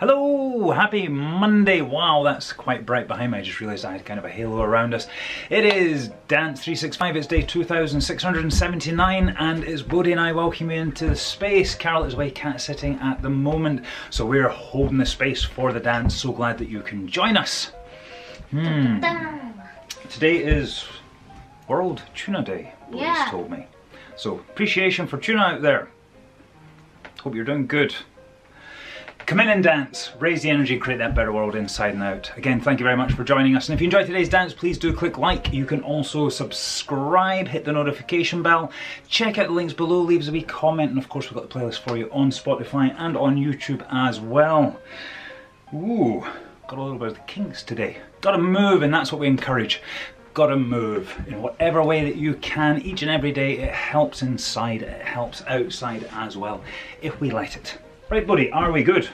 Hello, happy Monday. Wow, that's quite bright behind me. I just realised I had kind of a halo around us. It is Dance 365, it's day 2679 and it's Bodhi and I welcome you into the space. Carol is away cat sitting at the moment, so we're holding the space for the dance. So glad that you can join us. Hmm. Today is World Tuna Day, Bodhi's Yeah. told me. So appreciation for tuna out there. Hope you're doing good. Come in and dance, raise the energy, create that better world inside and out. Again, thank you very much for joining us. And if you enjoyed today's dance, please do click like. You can also subscribe, hit the notification bell, check out the links below, leave us a wee comment, and of course, we've got the playlist for you on Spotify and on YouTube as well. Ooh, got a little bit of the kinks today. Gotta move, and that's what we encourage. Gotta move in whatever way that you can each and every day. It helps inside, it helps outside as well, if we let it. Right, buddy, are we good?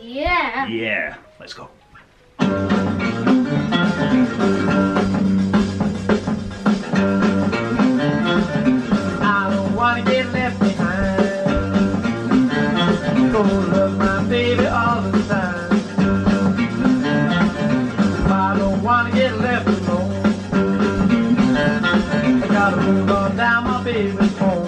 Yeah. Yeah, let's go. I don't wanna get left behind. Gonna love my baby all the time. I don't wanna get left alone. I gotta move on down my baby's home.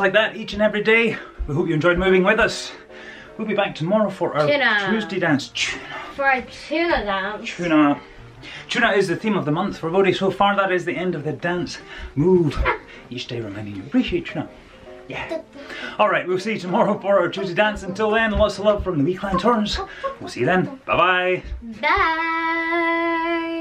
like that, each and every day. We hope you enjoyed moving with us. We'll be back tomorrow for our Tuna. Tuesday dance. Tuna. For a tuna dance. Tuna. Tuna is the theme of the month for Bodhi so far. That is the end of the dance move. Each day reminding you, appreciate tuna. Yeah. Alright, we'll see you tomorrow for our Tuesday dance. Until then, lots of love from the Wee Clan Torrance. We'll see you then. Bye bye. Bye.